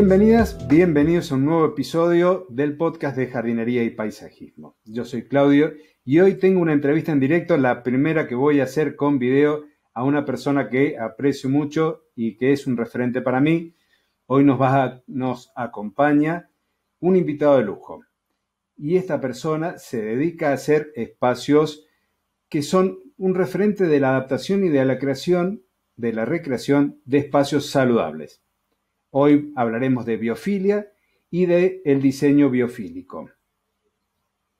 Bienvenidas, bienvenidos a un nuevo episodio del podcast de jardinería y paisajismo. Yo soy Claudio y hoy tengo una entrevista en directo, la primera que voy a hacer con video a una persona que aprecio mucho y que es un referente para mí. Hoy nos, va nos acompaña un invitado de lujo. Y esta persona se dedica a hacer espacios que son un referente de la adaptación y de la creación, de la recreación de espacios saludables. Hoy hablaremos de biofilia y de el diseño biofílico.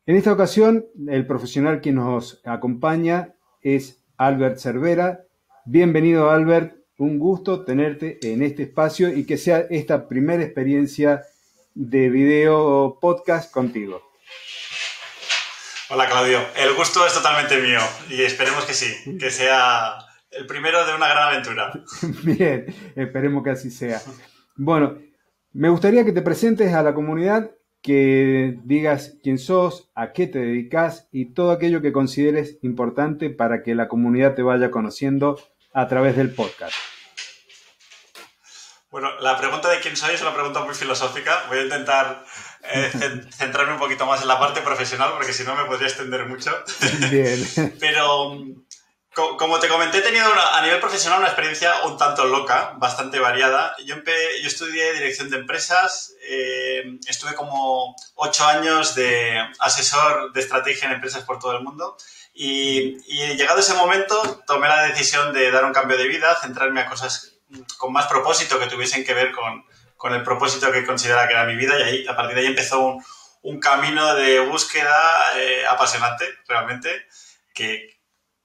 En esta ocasión, el profesional que nos acompaña es Albert Cervera. Bienvenido, Albert. Un gusto tenerte en este espacio y que sea esta primera experiencia de video podcast contigo. Hola, Claudio. El gusto es totalmente mío y esperemos que sí, que sea el primero de una gran aventura. Bien, esperemos que así sea. Bueno, me gustaría que te presentes a la comunidad, que digas quién sos, a qué te dedicas y todo aquello que consideres importante para que la comunidad te vaya conociendo a través del podcast. Bueno, la pregunta de quién soy es una pregunta muy filosófica. Voy a intentar eh, centrarme un poquito más en la parte profesional porque si no me podría extender mucho. Bien. Pero como te comenté, he tenido a nivel profesional una experiencia un tanto loca, bastante variada. Yo, yo estudié dirección de empresas, eh, estuve como ocho años de asesor de estrategia en empresas por todo el mundo y, y, llegado ese momento tomé la decisión de dar un cambio de vida, centrarme a cosas con más propósito que tuviesen que ver con, con el propósito que consideraba que era mi vida y ahí, a partir de ahí empezó un, un camino de búsqueda eh, apasionante, realmente, que,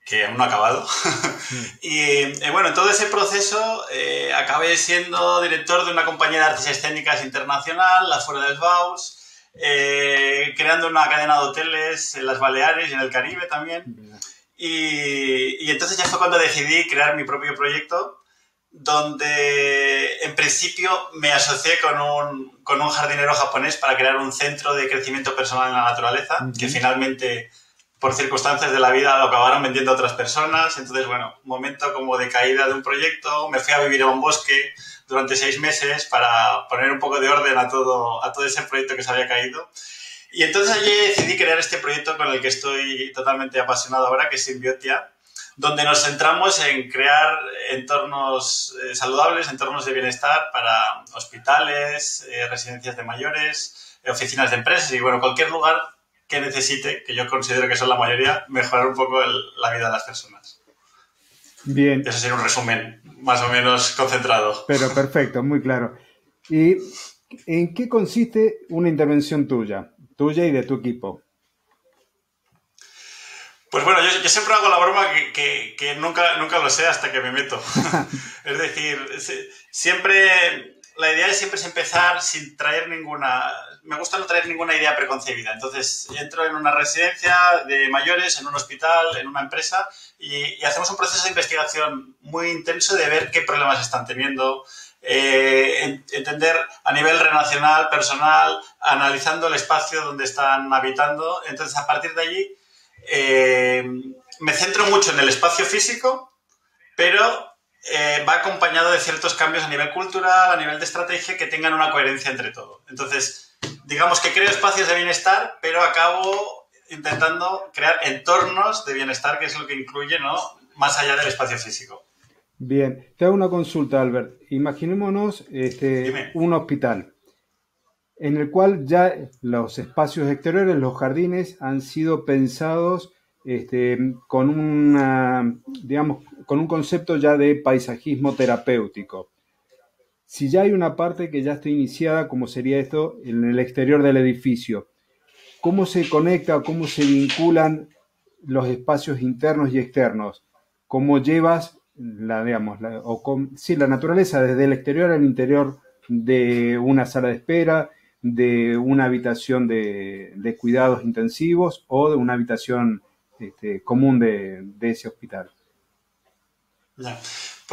que aún no ha acabado. y eh, bueno, en todo ese proceso eh, acabé siendo director de una compañía de artes escénicas internacional, la Fuera del Baus, eh, creando una cadena de hoteles en las Baleares y en el Caribe también. Y, y, entonces ya fue cuando decidí crear mi propio proyecto, donde en principio me asocié con un, con un jardinero japonés para crear un centro de crecimiento personal en la naturaleza, que finalmente por circunstancias de la vida lo acabaron vendiendo a otras personas. Entonces, bueno, momento como de caída de un proyecto. Me fui a vivir a un bosque durante seis meses para poner un poco de orden a todo, a todo ese proyecto que se había caído. Y entonces allí decidí crear este proyecto con el que estoy totalmente apasionado ahora, que es Symbiotia, donde nos centramos en crear entornos eh, saludables, entornos de bienestar para hospitales, eh, residencias de mayores, oficinas de empresas y bueno, cualquier lugar que necesite, que yo considero que son la mayoría, mejorar un poco la vida de las personas. Bien. Ese sería un resumen más o menos concentrado. Pero perfecto, muy claro. ¿Y en qué consiste una intervención tuya, tuya y de tu equipo? Pues bueno, yo, siempre hago la broma que, que, nunca, nunca lo sé hasta que me meto. es decir, siempre la idea es siempre es empezar sin traer ninguna... Me gusta no traer ninguna idea preconcebida. Entonces, entro en una residencia de mayores, en un hospital, en una empresa y, hacemos un proceso de investigación muy intenso de ver qué problemas están teniendo, eh, entender a nivel relacional, personal, analizando el espacio donde están habitando. Entonces, a partir de allí, eh, me centro mucho en el espacio físico, pero eh, va acompañado de ciertos cambios a nivel cultural, a nivel de estrategia, que tengan una coherencia entre todo. Entonces, digamos que creo espacios de bienestar, pero acabo intentando crear entornos de bienestar, que es lo que incluye, ¿no? Más allá del espacio físico. Bien, te hago una consulta, Albert. Imaginémonos este, un hospital en el cual ya los espacios exteriores, los jardines, han sido pensados este, con una, digamos, con un concepto ya de paisajismo terapéutico. Si ya hay una parte que ya está iniciada, como sería esto, en el exterior del edificio, ¿cómo se conecta, cómo se vinculan los espacios internos y externos? ¿Cómo llevas la, digamos, la, o la naturaleza desde el exterior al interior de una sala de espera, de una habitación de, cuidados intensivos o de una habitación este, común de, ese hospital.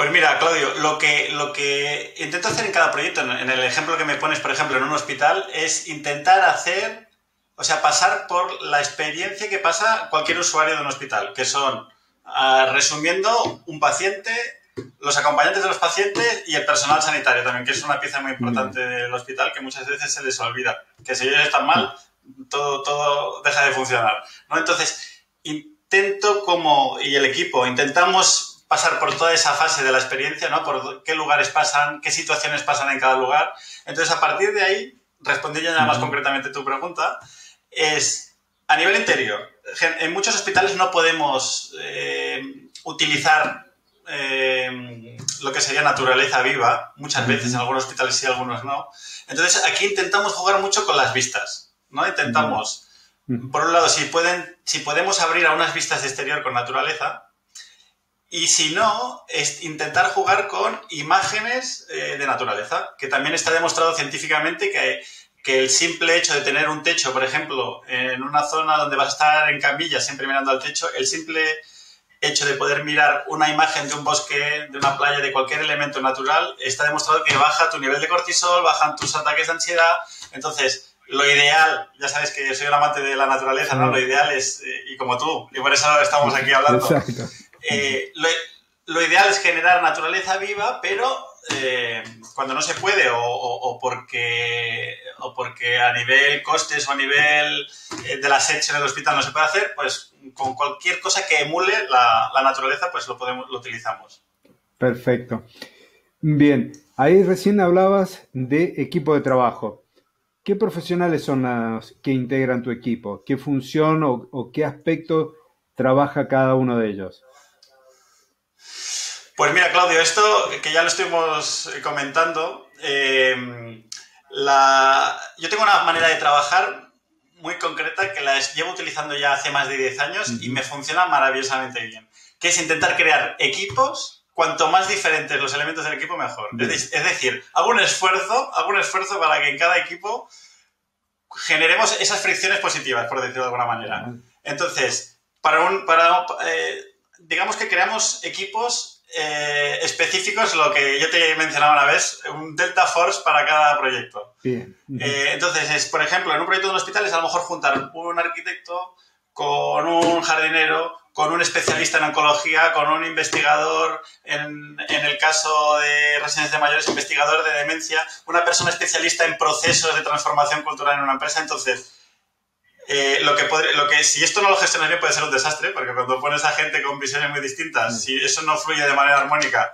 Pues mira, Claudio, lo que, lo que intento hacer en cada proyecto, en el ejemplo que me pones, por ejemplo, en un hospital, es intentar hacer, o sea, pasar por la experiencia que pasa cualquier usuario de un hospital, que son, ah, resumiendo, un paciente los acompañantes de los pacientes y el personal sanitario también, que es una pieza muy importante del hospital que muchas veces se les olvida. Que si ellos están mal, todo, todo deja de funcionar. ¿no? Entonces, intento como, y el equipo, intentamos pasar por toda esa fase de la experiencia, ¿no? Por qué lugares pasan, qué situaciones pasan en cada lugar. Entonces, a partir de ahí, respondiendo ya más concretamente tu pregunta, es a nivel interior. En muchos hospitales no podemos eh, utilizar eh, lo que sería naturaleza viva, muchas veces, en algunos hospitales sí, algunos no. Entonces, aquí intentamos jugar mucho con las vistas, ¿no? Intentamos, por un lado, si, pueden, si podemos abrir a unas vistas de exterior con naturaleza, y si no, es intentar jugar con imágenes eh, de naturaleza, que también está demostrado científicamente que, que, el simple hecho de tener un techo, por ejemplo, en una zona donde vas a estar en camilla siempre mirando al techo, el simple hecho de poder mirar una imagen de un bosque, de una playa, de cualquier elemento natural, está demostrado que baja tu nivel de cortisol, bajan tus ataques de ansiedad. Entonces, lo ideal, ya sabes que soy un amante de la naturaleza, ¿no? Lo ideal es, eh, y como tú, y por eso estamos aquí hablando, eh, lo, ideal es generar naturaleza viva, pero eh, cuando no se puede o, porque, o porque a nivel costes o a nivel de la seche en el hospital no se puede hacer, pues con cualquier cosa que emule la, naturaleza, pues lo, podemos, lo utilizamos. Perfecto. Bien, ahí recién hablabas de equipo de trabajo. ¿Qué profesionales son los que integran tu equipo? ¿Qué función o, qué aspecto trabaja cada uno de ellos? Pues mira, Claudio, esto que ya lo estuvimos comentando, eh, yo tengo una manera de trabajar muy concreta que la llevo utilizando ya hace más de 10 años y me funciona maravillosamente bien, que es intentar crear equipos, cuanto más diferentes los elementos del equipo, mejor. Es, decir, hago un esfuerzo, hago un esfuerzo para que en cada equipo generemos esas fricciones positivas, por decirlo de alguna manera. Entonces, para un, para, eh, digamos que creamos equipos eh, específicos lo que yo te mencionaba una vez, un Delta Force para cada proyecto. Bien. Eh, entonces, es, por ejemplo, en un proyecto de un hospital es a lo mejor juntar un arquitecto con un jardinero, con un especialista en oncología, con un investigador, en, en, el caso de residencias de mayores, investigador de demencia, una persona especialista en procesos de transformación cultural en una empresa. Entonces, eh, lo, que lo que si esto no lo gestionas bien puede ser un desastre, porque cuando pones a gente con visiones muy distintas, si eso no fluye de manera armónica,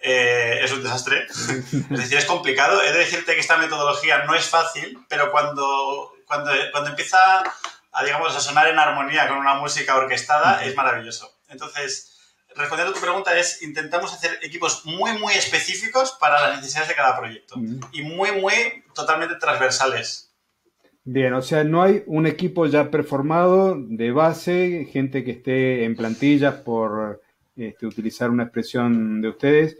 eh, es un desastre. es decir, es complicado. He de decirte que esta metodología no es fácil, pero cuando, cuando, cuando empieza a, digamos, a sonar en armonía con una música orquestada, es maravilloso. Entonces, respondiendo a tu pregunta, es intentamos hacer equipos muy, muy específicos para las necesidades de cada proyecto y muy, muy totalmente transversales. Bien, o sea, no hay un equipo ya performado de base, gente que esté en plantillas por este, utilizar una expresión de ustedes,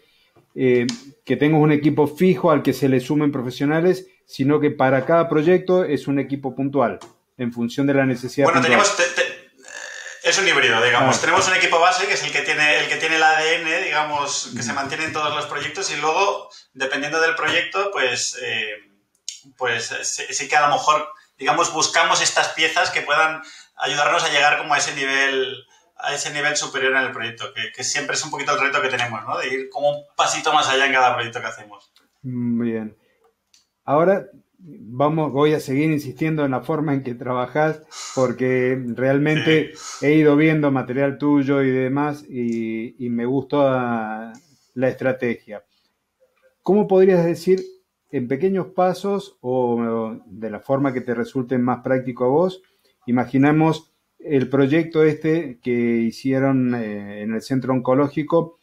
eh, que tenga un equipo fijo al que se le sumen profesionales, sino que para cada proyecto es un equipo puntual, en función de la necesidad. Bueno, tenemos, es un híbrido, digamos. Ah. Tenemos un equipo base que es el que tiene el que tiene el ADN, digamos, que se mantiene en todos los proyectos y luego, dependiendo del proyecto, pues... Eh, pues sí, que a lo mejor, digamos, buscamos estas piezas que puedan ayudarnos a llegar como a ese nivel a ese nivel superior en el proyecto, que, siempre es un poquito el reto que tenemos, ¿no? De ir como un pasito más allá en cada proyecto que hacemos. Muy bien. Ahora vamos, voy a seguir insistiendo en la forma en que trabajas, porque realmente he ido viendo material tuyo y demás, y, y me gustó la estrategia. ¿Cómo podrías decir en pequeños pasos o de la forma que te resulte más práctico a vos. Imaginamos el proyecto este que hicieron eh, en el centro oncológico,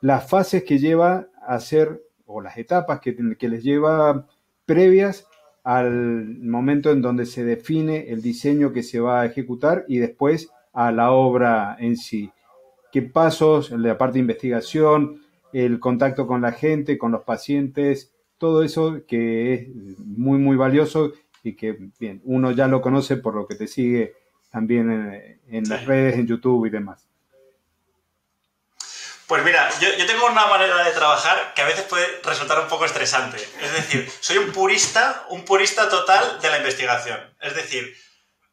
las fases que lleva a hacer, o las etapas que, que les lleva previas al momento en donde se define el diseño que se va a ejecutar y después a la obra en sí. ¿Qué pasos, la parte de investigación, el contacto con la gente, con los pacientes, todo eso que es muy, muy valioso y que, bien, uno ya lo conoce por lo que te sigue también en, las redes, en YouTube y demás. Pues mira, yo, tengo una manera de trabajar que a veces puede resultar un poco estresante. Es decir, soy un purista, un purista total de la investigación. Es decir,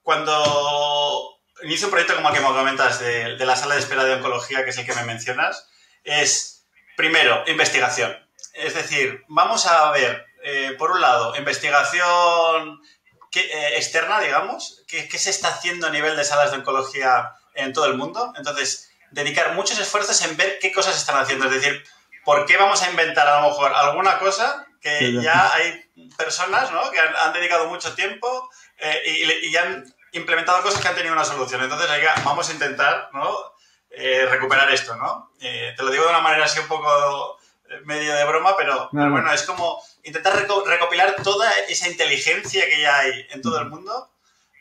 cuando inicio un proyecto como el que me comentas de, de la sala de espera de oncología, que es el que me mencionas, es Primero, investigación. Es decir, vamos a ver, eh, por un lado, investigación eh, externa, digamos, ¿qué, se está haciendo a nivel de salas de oncología en todo el mundo. Entonces, dedicar muchos esfuerzos en ver qué cosas están haciendo. Es decir, ¿por qué vamos a inventar a lo mejor alguna cosa que ya hay personas ¿no? que han, dedicado mucho tiempo eh, y, han implementado cosas que han tenido una solución? Entonces, vamos a intentar ¿no? Eh, recuperar esto, ¿no? Te lo digo de una manera así un poco medio de broma, pero, bueno, es como intentar recopilar toda esa inteligencia que ya hay en todo el mundo,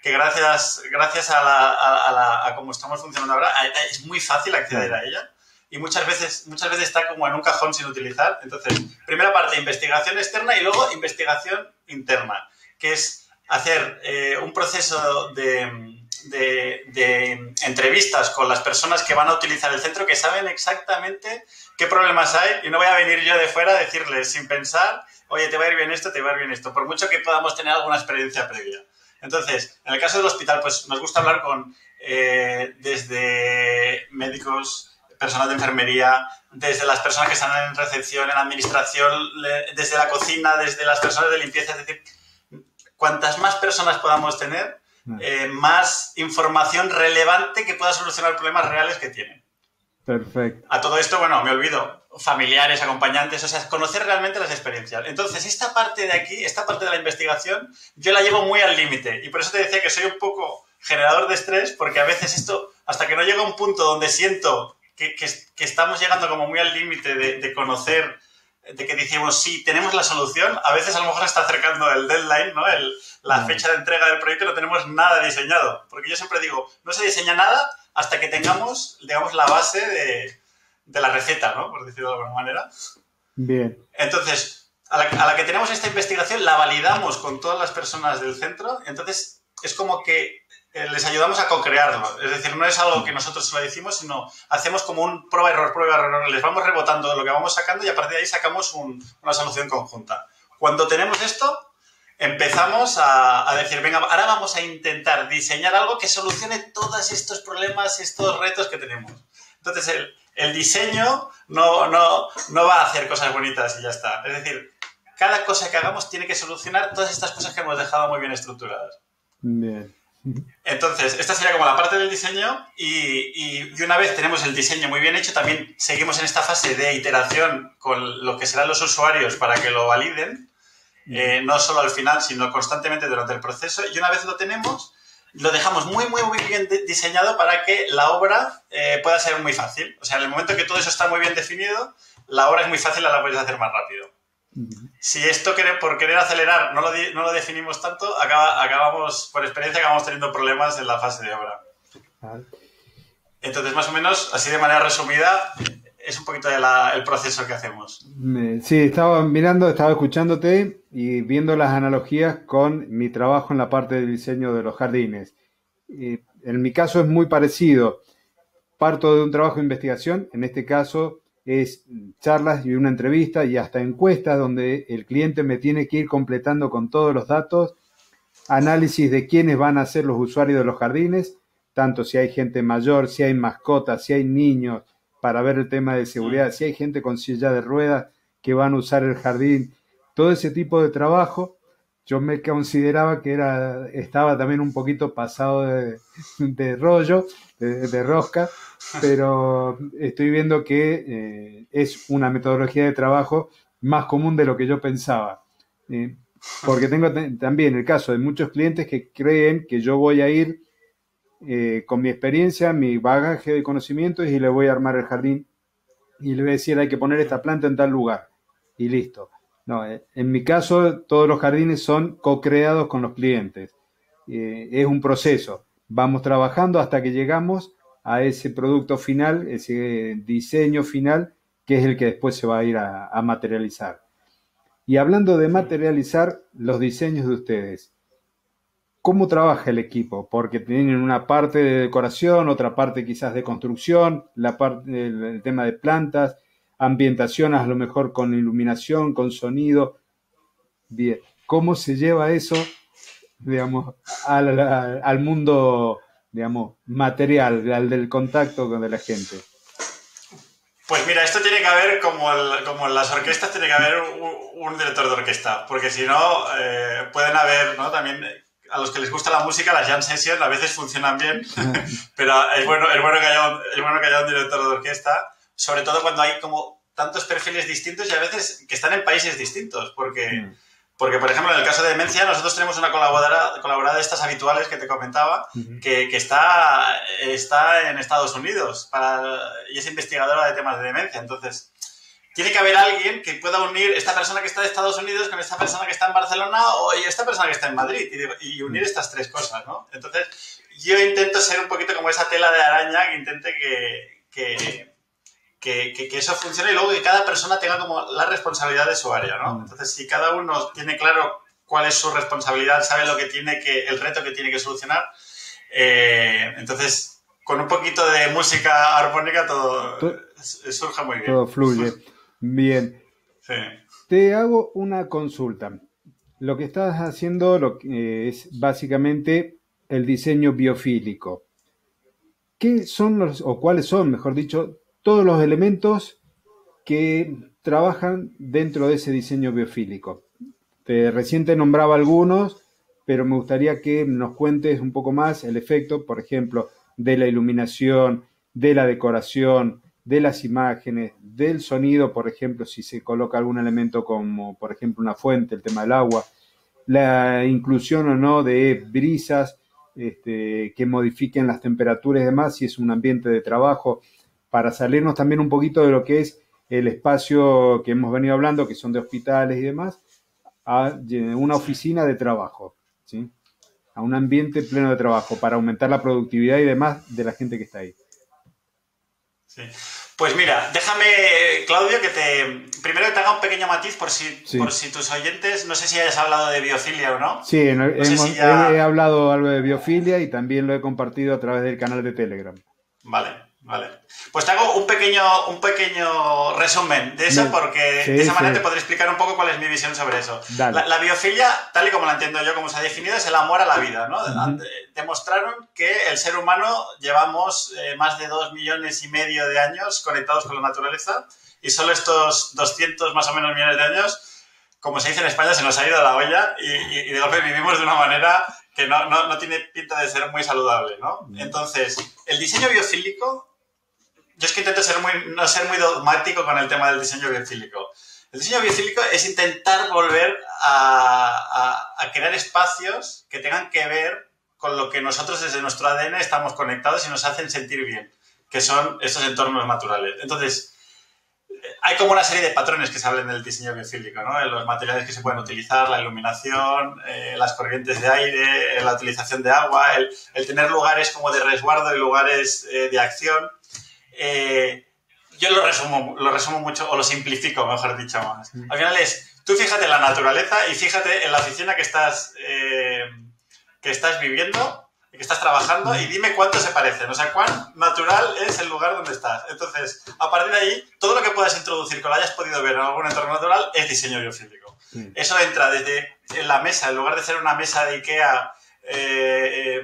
que gracias, gracias a, la, a, cómo estamos funcionando ahora, es muy fácil acceder a ella. Y muchas veces, muchas veces está como en un cajón sin utilizar. Entonces, primera parte, investigación externa y luego investigación interna, que es hacer eh, un proceso de, de, entrevistas con las personas que van a utilizar el centro, que saben exactamente qué problemas hay y no voy a venir yo de fuera a decirles sin pensar, oye, te va a ir bien esto, te va a ir bien esto, por mucho que podamos tener alguna experiencia previa. Entonces, en el caso del hospital, pues nos gusta hablar con eh, desde médicos, personal de enfermería, desde las personas que están en recepción, en administración, desde la cocina, desde las personas de limpieza, es decir, cuantas más personas podamos tener. Eh, más información relevante que pueda solucionar problemas reales que tienen. Perfecto. A todo esto, bueno, me olvido, familiares, acompañantes, o sea, conocer realmente las experiencias. Entonces, esta parte de aquí, esta parte de la investigación, yo la llevo muy al límite y por eso te decía que soy un poco generador de estrés, porque a veces esto, hasta que no llega a un punto donde siento que, estamos llegando como muy al límite de, conocer, de que decimos, sí, tenemos la solución, a veces a lo mejor está acercando el deadline, ¿no? El, la mm. fecha de entrega del proyecto no tenemos nada diseñado. Porque yo siempre digo, no se diseña nada hasta que tengamos, digamos, la base de, de la receta, ¿no? Por decirlo de alguna manera. Bien. Entonces, a la, a la, que tenemos esta investigación, la validamos con todas las personas del centro. Entonces, es como que les ayudamos a co-crearlo. Es decir, no es algo que nosotros lo decimos, sino hacemos como un prueba-error, prueba-error. Les vamos rebotando lo que vamos sacando y a partir de ahí sacamos una solución conjunta. Cuando tenemos esto, empezamos a, decir, venga, ahora vamos a intentar diseñar algo que solucione todos estos problemas, estos retos que tenemos. Entonces, el, el diseño no, no, no va a hacer cosas bonitas y ya está. Es decir, cada cosa que hagamos tiene que solucionar todas estas cosas que hemos dejado muy bien estructuradas. Bien. Entonces, esta sería como la parte del diseño y, una vez tenemos el diseño muy bien hecho, también seguimos en esta fase de iteración con lo que serán los usuarios para que lo validen, eh, no solo al final, sino constantemente durante el proceso. Y una vez lo tenemos, lo dejamos muy, muy, muy bien diseñado para que la obra eh, pueda ser muy fácil. O sea, en el momento que todo eso está muy bien definido, la obra es muy fácil, la puedes hacer más rápido. Si esto por querer acelerar no lo, no lo definimos tanto, acabamos, por experiencia, acabamos teniendo problemas en la fase de obra. Entonces, más o menos, así de manera resumida, es un poquito el proceso que hacemos. Sí, estaba mirando, estaba escuchándote y viendo las analogías con mi trabajo en la parte del diseño de los jardines. en mi caso es muy parecido. Parto de un trabajo de investigación, en este caso es charlas y una entrevista y hasta encuestas donde el cliente me tiene que ir completando con todos los datos, análisis de quiénes van a ser los usuarios de los jardines, tanto si hay gente mayor, si hay mascotas, si hay niños, para ver el tema de seguridad, si hay gente con silla de ruedas que van a usar el jardín, todo ese tipo de trabajo. Yo me consideraba que era, estaba también un poquito pasado de, rollo, de rosca, pero estoy viendo que eh, es una metodología de trabajo más común de lo que yo pensaba. Eh, porque tengo también el caso de muchos clientes que creen que yo voy a ir eh, con mi experiencia, mi bagaje de conocimientos y le voy a armar el jardín y le voy a decir hay que poner esta planta en tal lugar y listo. No, en mi caso todos los jardines son co-creados con los clientes. es un proceso. Vamos trabajando hasta que llegamos a ese producto final, ese diseño final, que es el que después se va a ir a, materializar. Y hablando de materializar los diseños de ustedes, ¿cómo trabaja el equipo? Porque tienen una parte de decoración, otra parte quizás de construcción, la parte, el, tema de plantas, ambientación a lo mejor con iluminación, con sonido. Bien, ¿cómo se lleva eso, digamos, al, al mundo digamos, material, al del contacto con la gente? Pues mira, esto tiene que haber, como, como en las orquestas, tiene que haber un, director de orquesta, porque si no, eh, pueden haber, ¿no? También a los que les gusta la música, las jam sessions a veces funcionan bien, pero es bueno, es, bueno que haya un, es bueno que haya un director de orquesta, sobre todo cuando hay como tantos perfiles distintos y a veces que están en países distintos, porque... Mm. Porque, por ejemplo, en el caso de Demencia, nosotros tenemos una colaboradora, colaboradora de estas habituales que te comentaba, que, que, está, está en Estados Unidos para, y es investigadora de temas de demencia. Entonces, tiene que haber alguien que pueda unir esta persona que está de Estados Unidos con esta persona que está en Barcelona o esta persona que está en Madrid y, unir estas tres cosas, ¿no? Entonces, yo intento ser un poquito como esa tela de araña que intente que, que que, que, eso funcione y luego que cada persona tenga como la responsabilidad de su área, ¿no? Mm. Entonces, si cada uno tiene claro cuál es su responsabilidad, sabe lo que tiene que, el reto que tiene que solucionar, eh, entonces, con un poquito de música armónica todo, surge muy bien. Todo fluye. Bien. Sí. Te hago una consulta. Lo que estás haciendo lo, es básicamente el diseño biofílico. ¿Qué son los, o cuáles son, mejor dicho, todos los elementos que trabajan dentro de ese diseño biofílico. Te recién te nombraba algunos, pero me gustaría que nos cuentes un poco más el efecto, por ejemplo, de la iluminación, de la decoración, de las imágenes, del sonido, por ejemplo, si se coloca algún elemento como, por ejemplo, una fuente, el tema del agua, la inclusión o no de brisas este, que modifiquen las temperaturas y demás, si es un ambiente de trabajo, para salirnos también un poquito de lo que es el espacio que hemos venido hablando, que son de hospitales y demás, a una oficina de trabajo, ¿sí? a un ambiente pleno de trabajo, para aumentar la productividad y demás de la gente que está ahí. Sí. Pues mira, déjame, Claudio, que te. Primero que te haga un pequeño matiz por si, por si tus oyentes, no sé si hayas hablado de biofilia o no. Sí, he hablado algo de biofilia y también lo he compartido a través del canal de Telegram. Vale. Vale. Pues te hago un pequeño, un pequeño resumen de eso, porque de esa manera te podré explicar un poco cuál es mi visión sobre eso. La, biofilia, tal y como la entiendo yo, como se ha definido, es el amor a la vida. ¿no? Demostraron que el ser humano llevamos eh, más de dos millones y medio de años conectados con la naturaleza y solo estos 200 más o menos millones de años, como se dice en España, se nos ha ido la olla y, y de golpe vivimos de una manera que no, no, no, tiene pinta de ser muy saludable, ¿no? Entonces, el diseño biofílico yo es que intento ser muy, no ser muy dogmático con el tema del diseño biofílico. El diseño biofílico es intentar volver a, a, crear espacios que tengan que ver con lo que nosotros desde nuestro ADN estamos conectados y nos hacen sentir bien, que son estos entornos naturales. Entonces, hay como una serie de patrones que se hablan del diseño biofílico, ¿no? los materiales que se pueden utilizar, la iluminación, eh, las corrientes de aire, la utilización de agua, el, el, tener lugares como de resguardo y lugares eh, de acción. Eh, yo lo resumo, lo resumo mucho, o lo simplifico, mejor dicho más. Al final es, tú fíjate en la naturaleza y fíjate en la oficina que estás, eh, que estás viviendo, que estás trabajando, y dime cuánto se parecen, o sea, cuán natural es el lugar donde estás. Entonces, a partir de ahí, todo lo que puedas introducir, que lo hayas podido ver en algún entorno natural, es diseño biofísico. Eso entra desde la mesa, en lugar de ser una mesa de Ikea, eh,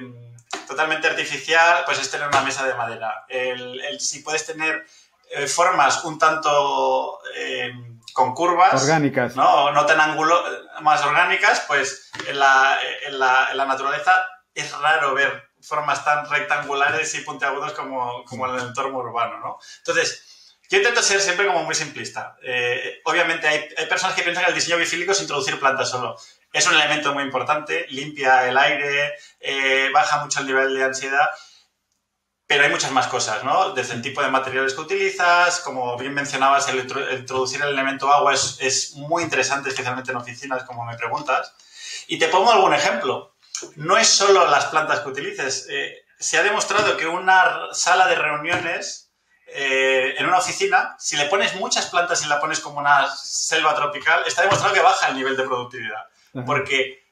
totalmente artificial, pues es tener una mesa de madera. El, si puedes tener eh, formas un tanto eh, con curvas. Orgánicas. No, no tan ángulo, más orgánicas, pues en la, en, la, en la, naturaleza es raro ver formas tan rectangulares y puntiagudos como, como en el entorno urbano, ¿no? Entonces, yo intento ser siempre como muy simplista. Eh, obviamente hay, hay, personas que piensan que el diseño bifílico es introducir plantas solo. Es un elemento muy importante, limpia el aire, eh, baja mucho el nivel de ansiedad, pero hay muchas más cosas, ¿no? Desde el tipo de materiales que utilizas, como bien mencionabas, el, introducir el elemento agua es, muy interesante, especialmente en oficinas, como me preguntas. Y te pongo algún ejemplo. No es solo las plantas que utilices. Eh, se ha demostrado que una sala de reuniones eh, en una oficina, si le pones muchas plantas y la pones como una selva tropical, está demostrado que baja el nivel de productividad. Porque,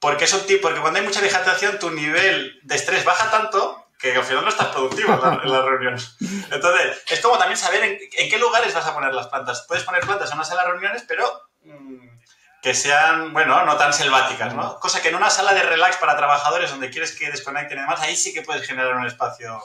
porque, es un tipo, porque cuando hay mucha vegetación, tu nivel de estrés baja tanto que al final no estás productivo en, las reuniones. Entonces, es como también saber en, qué lugares vas a poner las plantas. Puedes poner plantas en una sala de reuniones, pero mm, que sean, bueno, no tan selváticas, ¿no? Cosa que en una sala de relax para trabajadores donde quieres que desconecten y demás, ahí sí que puedes generar un espacio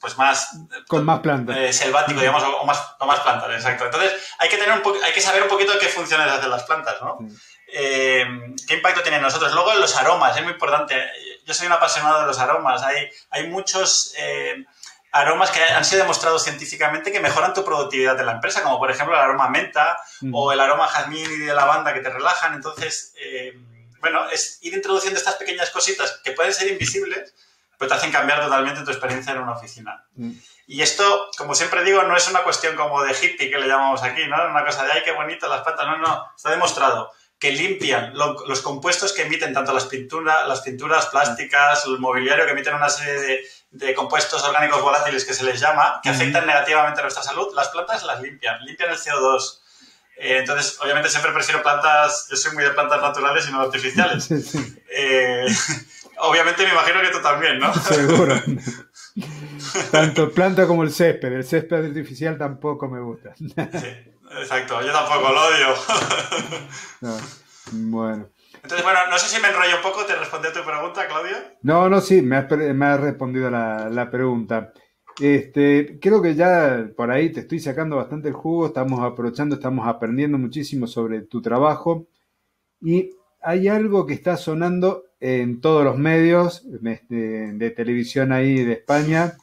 pues más... Con más plantas. Eh, selvático, digamos, o, más, más plantas, exacto. Entonces, hay que, tener un hay que saber un poquito qué funciones hacen las plantas, ¿no? Eh, ¿Qué impacto tienen nosotros? Luego, los aromas, es muy importante. Yo soy un apasionado de los aromas. Hay, hay muchos eh, aromas que han sido demostrados científicamente que mejoran tu productividad de la empresa, como por ejemplo el aroma menta o el aroma jazmín y de lavanda que te relajan. Entonces, bueno, es ir introduciendo estas pequeñas cositas que pueden ser invisibles, pero te hacen cambiar totalmente tu experiencia en una oficina. Mm. Y esto, como siempre digo, no es una cuestión como de hippie que le llamamos aquí, ¿no? Una cosa de, ay, qué bonito las patas. No, no, está demostrado que limpian los compuestos que emiten tanto las, pinturas, las pinturas plásticas, el mobiliario, que emiten una serie de, compuestos orgánicos volátiles que se les llama, que afectan negativamente a nuestra salud, las plantas las limpian, limpian el CO2. Eh, entonces, obviamente siempre prefiero plantas, yo soy muy de plantas naturales y no artificiales. Eh, Obviamente me imagino que tú también, ¿no? Seguro. Tanto planta como el césped. El césped artificial tampoco me gusta. Sí, exacto. Yo tampoco lo odio. bueno. Entonces, bueno, no sé si me enrollo un poco. ¿Te respondí a tu pregunta, Claudio? No, no, sí. Me has, respondido la, la pregunta. Este, creo que ya por ahí te estoy sacando bastante el jugo, estamos aprovechando, estamos aprendiendo muchísimo sobre tu trabajo y hay algo que está sonando en todos los medios de, televisión ahí de España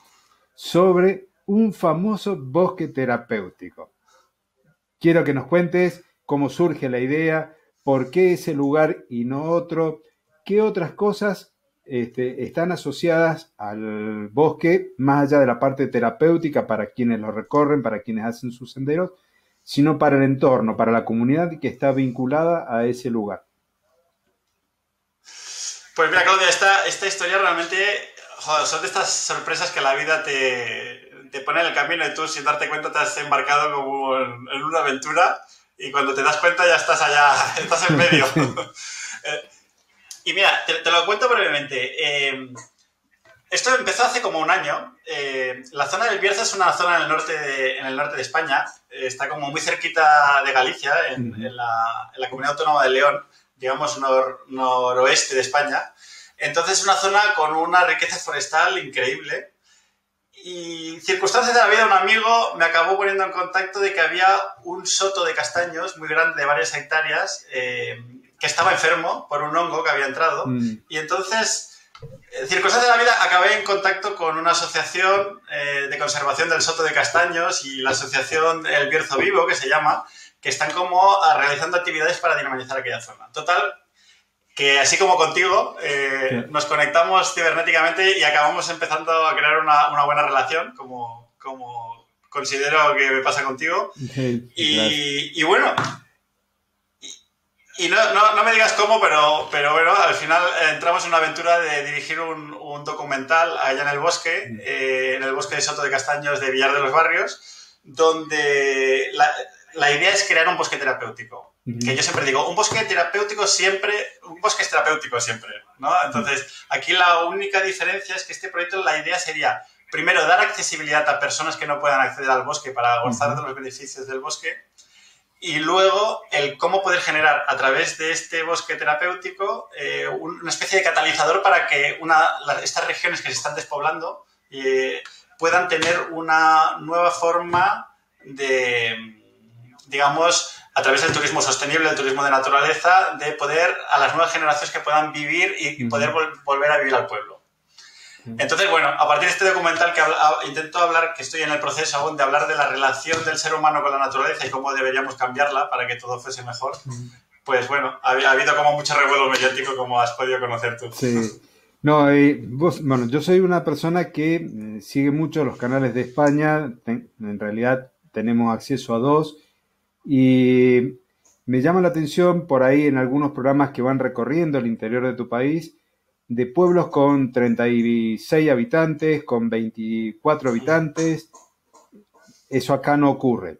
sobre un famoso bosque terapéutico. Quiero que nos cuentes cómo surge la idea, por qué ese lugar y no otro, qué otras cosas este, están asociadas al bosque, más allá de la parte terapéutica para quienes lo recorren, para quienes hacen sus senderos, sino para el entorno, para la comunidad que está vinculada a ese lugar. Pues mira, Claudia, esta, esta historia realmente son de estas sorpresas que la vida te, te, pone en el camino y tú sin darte cuenta te has embarcado como en, una aventura y cuando te das cuenta ya estás allá, estás en medio. Eh, y mira, te, lo cuento brevemente. Eh, esto empezó hace como un año. Eh, la zona del Bierzo es una zona en el norte de, en el norte de España. está como muy cerquita de Galicia, en, en, la, en la comunidad autónoma de León digamos, noroeste de España. Entonces es una zona con una riqueza forestal increíble. Y circunstancias de la vida, un amigo me acabó poniendo en contacto de que había un soto de castaños muy grande, de varias hectáreas, eh, que estaba enfermo por un hongo que había entrado. Mm. Y entonces, en circunstancias de la vida, acabé en contacto con una asociación eh, de conservación del soto de castaños y la asociación El Bierzo Vivo, que se llama, que están como ah, realizando actividades para dinamizar aquella zona. Total, que así como contigo, eh, nos conectamos cibernéticamente y acabamos empezando a crear una, buena relación, como, como considero que me pasa contigo. y, bueno, y, no, me digas cómo, pero, pero bueno, al final entramos en una aventura de dirigir un, documental allá en el bosque, eh, en el bosque de Soto de Castaños de Villar de los Barrios, donde la, la idea es crear un bosque terapéutico. Que yo siempre digo, un bosque terapéutico siempre, un bosque es terapéutico siempre, ¿no? Entonces, aquí la única diferencia es que este proyecto, la idea sería, primero, dar accesibilidad a personas que no puedan acceder al bosque para gozar de los beneficios del bosque, y luego el cómo poder generar a través de este bosque terapéutico eh, una especie de catalizador para que una, estas regiones que se están despoblando eh, puedan tener una nueva forma de digamos, a través del turismo sostenible, del turismo de naturaleza, de poder a las nuevas generaciones que puedan vivir y, poder volver a vivir al pueblo. Entonces, bueno, a partir de este documental que intento hablar, que estoy en el proceso aún de hablar de la relación del ser humano con la naturaleza y cómo deberíamos cambiarla para que todo fuese mejor, pues bueno, ha, habido como mucho revuelo mediático como has podido conocer tú. Sí. No, bueno, yo soy una persona que eh, sigue mucho los canales de España, en realidad tenemos acceso a dos, y me llama la atención por ahí en algunos programas que van recorriendo el interior de tu país, de pueblos con 36 habitantes, con 24 habitantes. Eso acá no ocurre.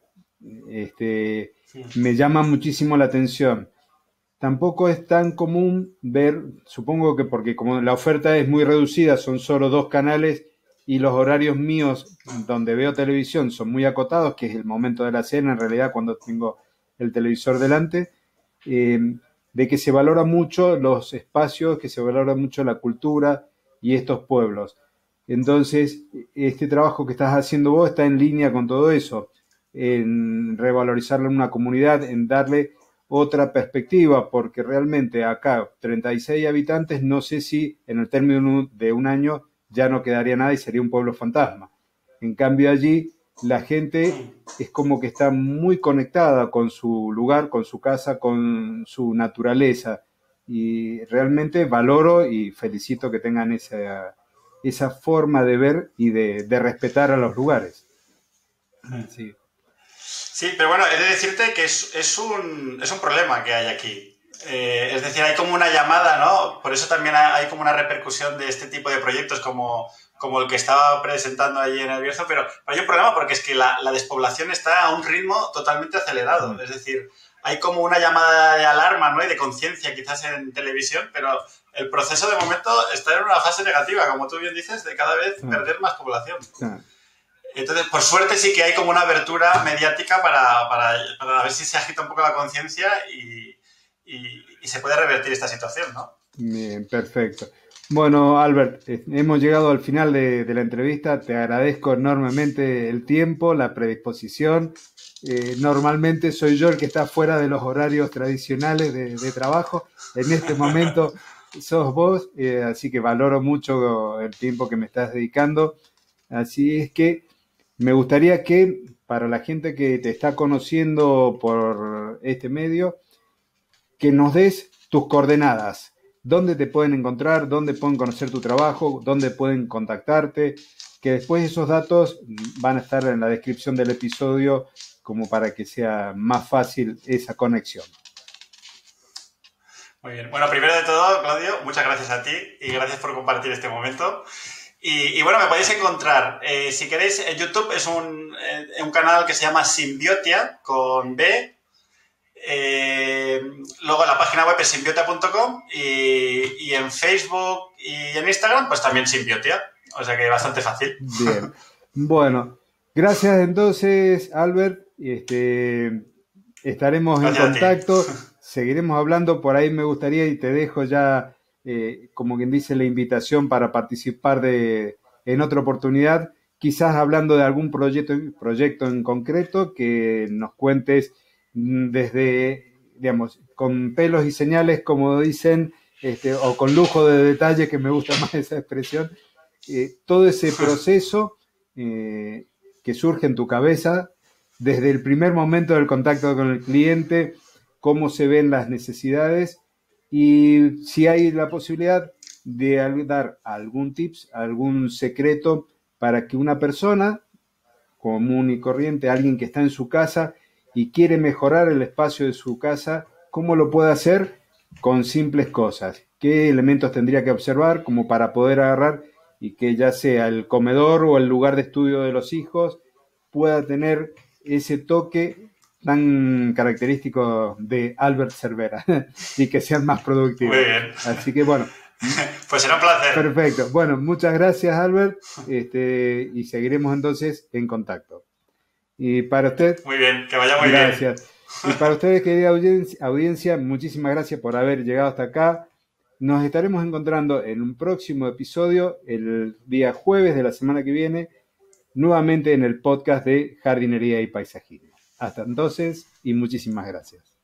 Este, me llama muchísimo la atención. Tampoco es tan común ver, supongo que porque como la oferta es muy reducida, son solo dos canales y los horarios míos donde veo televisión son muy acotados, que es el momento de la cena, en realidad cuando tengo el televisor delante, eh, de que se valora mucho los espacios, que se valora mucho la cultura y estos pueblos. Entonces, este trabajo que estás haciendo vos está en línea con todo eso, en revalorizarle una comunidad, en darle otra perspectiva, porque realmente acá 36 habitantes, no sé si en el término de un año ya no quedaría nada y sería un pueblo fantasma. En cambio allí la gente es como que está muy conectada con su lugar, con su casa, con su naturaleza. Y realmente valoro y felicito que tengan esa, esa forma de ver y de, respetar a los lugares. Sí. sí, pero bueno, he de decirte que es, un, es un problema que hay aquí. Eh, es decir, hay como una llamada, ¿no? Por eso también hay como una repercusión de este tipo de proyectos como, como el que estaba presentando allí en el Bierzo, pero hay un problema porque es que la, despoblación está a un ritmo totalmente acelerado. Mm. Es decir, hay como una llamada de alarma ¿no? y de conciencia quizás en televisión, pero el proceso de momento está en una fase negativa, como tú bien dices, de cada vez mm. perder más población. Entonces, por suerte sí que hay como una abertura mediática para, para, ver si se agita un poco la conciencia y, y, se puede revertir esta situación, ¿no? Bien, perfecto. Bueno, Albert, eh, hemos llegado al final de, la entrevista. Te agradezco enormemente el tiempo, la predisposición. Eh, normalmente soy yo el que está fuera de los horarios tradicionales de, trabajo. En este momento sos vos, eh, así que valoro mucho el tiempo que me estás dedicando. Así es que me gustaría que para la gente que te está conociendo por este medio, que nos des tus coordenadas dónde te pueden encontrar, dónde pueden conocer tu trabajo, dónde pueden contactarte, que después esos datos van a estar en la descripción del episodio como para que sea más fácil esa conexión. Muy bien. Bueno, primero de todo, Claudio, muchas gracias a ti y gracias por compartir este momento. Y, bueno, me podéis encontrar, eh, si queréis, YouTube es un, eh, un canal que se llama Symbiotia, con B, eh, luego la página web es simbiota.com y, en Facebook y en Instagram pues también Simbiotia. O sea que bastante fácil. Bien. Bueno, gracias entonces Albert. Este, estaremos en contacto. Seguiremos hablando. Por ahí me gustaría y te dejo ya, eh, como quien dice, la invitación para participar de, en otra oportunidad. Quizás hablando de algún proyecto, proyecto en concreto que nos cuentes desde, digamos, con pelos y señales, como dicen, este, o con lujo de detalle, que me gusta más esa expresión, eh, todo ese proceso eh, que surge en tu cabeza desde el primer momento del contacto con el cliente, cómo se ven las necesidades y si hay la posibilidad de dar algún tips, algún secreto para que una persona común y corriente, alguien que está en su casa, y quiere mejorar el espacio de su casa, ¿cómo lo puede hacer? Con simples cosas. ¿Qué elementos tendría que observar como para poder agarrar y que ya sea el comedor o el lugar de estudio de los hijos pueda tener ese toque tan característico de Albert Cervera y que sean más productivos. Muy bien. Así que bueno. Pues será un placer. Perfecto. Bueno, muchas gracias Albert este, y seguiremos entonces en contacto. Y para usted. Muy bien, que vaya muy bien. Gracias. Y para ustedes, querida audiencia, audiencia, muchísimas gracias por haber llegado hasta acá. Nos estaremos encontrando en un próximo episodio, el día jueves de la semana que viene, nuevamente en el podcast de jardinería y paisajismo. Hasta entonces y muchísimas gracias.